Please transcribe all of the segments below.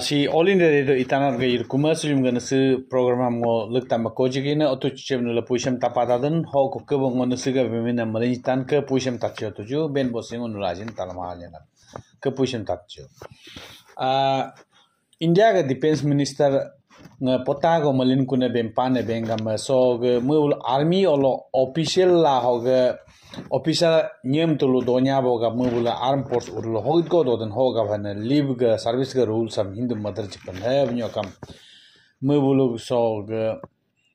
si All India Radio itanat gaya ir komersial mungkin si program yang mau lak tambah kaji kena atau cuci mana la puisi mta pada dan hok ke bungun mungkin si bimina malin tan ke puisi mta cuci atau ben bosing mungkin rajin talam aja ke puisi mta cuci. Cho a india ga defense minister nga pota go malin kuna ben pa ne ben ga ma so ga mu army olo official la ho ga official nyem tulu donya boga mubula arm force urlo hogit go do den hoga bhana live ga service ga rules am hindu mother chipan hai abnyo kam mubulu so ga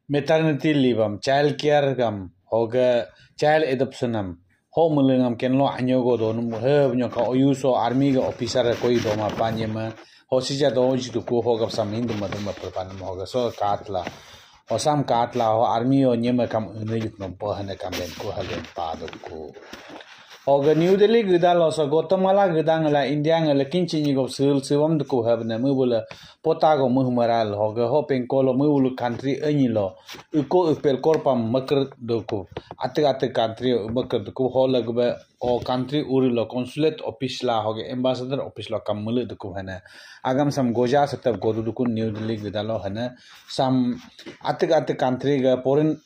maternity leave am child care gam hoga child adoption am ho mulingam ken lo anyo go do num he abnyo ka oyu so army ga officer koi do ma panye ma ho si ja do ji ko hoga sam hindu mother ma pan hoga so katla osam katla ho army o nyema kam ne yuk no po hane kam ben ko halen pa do ko oga new delhi gidal osa guatemala gidang la india ng la kinchi ni go sul siwam de ko have na mu bula pota go mu maral hoga ho pen ko lo mu bulu country ani lo ko pel korpam makr do ko at at country makr do ko ho lagba o country uri lo consulate office la hoge ambassador office lo kam mulu do ko hana agam sam goja satab go do ko new delhi gidal lo hana sam at at country ga foreign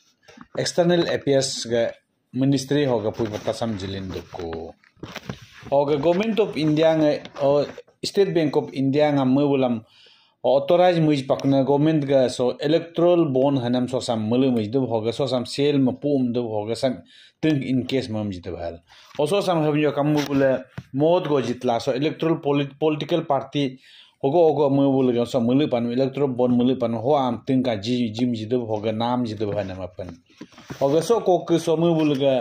external affairs ga ministry hoga pui pata samjilin duku hoga government of india nga state bank of india nga mubulam authorize muj pakna government ga so electoral bond hanam so sam mulu muj dub hoga so sam sale ma pum dub hoga sam think in case mam jit hal also sam havyo kam mubula mod go jitla so electoral political party hogo ogo mu bu le gasa mu le pan electro bon mu le pan ho am ting ka ji jim ji de ho ga nam ji de ba na ma pan ogo so ko ku so mu bu le ga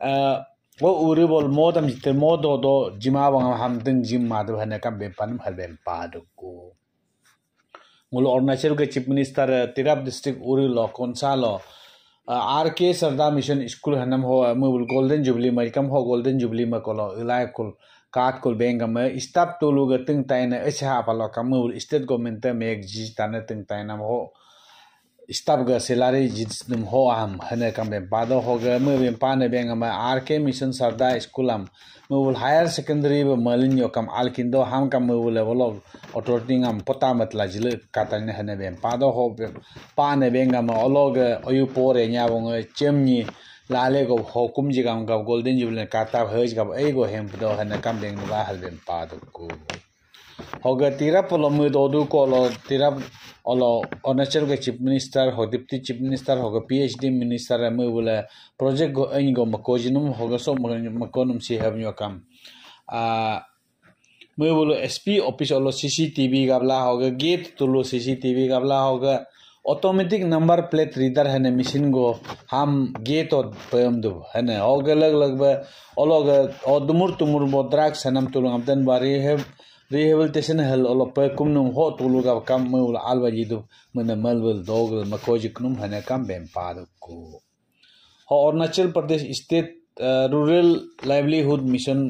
a वो उरे बोल मोदम जिते मोदो दो जिमा बंग हम दिन gym बेपन भर बेम पाद को मुल अरुणाचल के चीफ मिनिस्टर तिराप डिस्ट्रिक्ट उरे लो R K Sarada mission school Hunnam हो गोल्डन जुबली मई कम हो काट को बैंक में स्टाफ टोलू का तंग टाइन ऐसे हापल का मूल स्टेट गवर्नमेंट में एक जी ताने तंग टाइन हम हो स्टाफ का सैलरी जिस हो आम है ना कम बैंक हो गए मैं बैंक पाने बैंक में आर के मिशन सरदा स्कूल हम मूल हायर सेकेंडरी में मलिन कम आल कि हम कम मूल है वो ऑटोर्टिंग हम पता मत लाजिल काटने है ना बैंक हो पाने बैंक में अलग अयुपोर या वो चेम्नी लाले गो हो कम जी गम गव गोल्डन जुबल काताब हज गब ऐ गो हेम पुदो हन कम देंग नुबा हल बेम को। हो ग तिरा पोलो मु दो दु को लो तिरा ओलो अनचर गो चीफ मिनिस्टर, हो डिप्टी चीफ मिनिस्टर, हो ग पीएचडी मिनिस्टर रे मैं बोले, प्रोजेक्ट गो ऐ गो मको जिनुम हो ग सो मको नुम सी हेव यो कम। आ, मु बोलो, एसपी ऑफ़िस ओलो सीसीटीवी गबला हो ग गेट तुलो सीसीटीवी गबला हो ग ऑटोमेटिक नंबर प्लेट रीडर है ने मशीन को हम गे तो पेम दो, है ने? अलग अलग लग अलग अदमुर तुमुर बोद्राक सनम तुल हम तो दन बारी है रिहेबिलिटेशन हेल ओल पे कुम नुम हो तो तुलु का काम मे उल आल बजी दो, मन मल बल दोग मकोज कुम है ने, काम बेम पाद को। हो Arunachal Pradesh state rural livelihood mission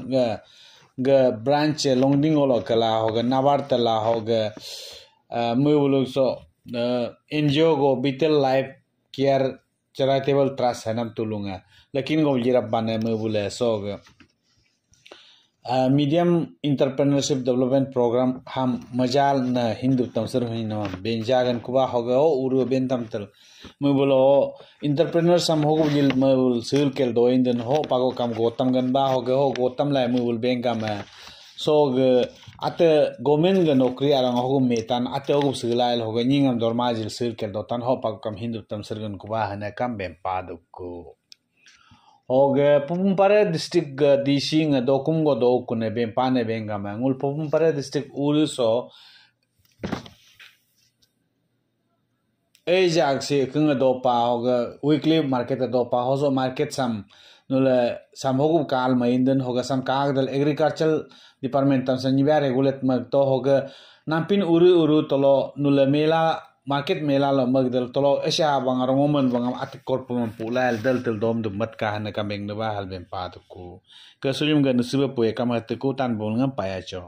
ग ब्रांच लोंगडिंग ओल कला हो NABARD NGO go bitel life, care charitable trust hanam tulunga lekin go jirab bane mu bule so ga medium entrepreneurship development programme हम मजाल न, हिंदू तमसर हुई न, बेंजागन कुबा होगा ओ उरु बेन बोलो इंटरप्रेन्योर सम होगो जिल मैं सिल केल दो इंदन हो, पागो काम गोतम गन बा होगा हो, गोतम लाय, मैं बोल, बेंगा में। सो ate uh, gomen ga nokri arang hogu metan ate hogu siglail hogu ningam dorma jil sir kel dotan ho pak kam hindu tam sirgan kuba hana kam bem padukku hoge pumpare district ga dising dokum go do kune bem pane benga mangul e pumpare district ulso ei jak se kung do pa hoge weekly market e do pa hozo market sam nule sam hogu kal ma inden hoga sam kag dal agricultural department tam san niba regulate mag to hoga nampin uru uru tolo nule mela market mela lo mag dal tolo esha bang roman bang at korpum pula dal tel dom dum mat ka na kameng na ba hal ben pa to ku ka suyum ga nusuba pu e kamat ku tan bol ngam pa ya cho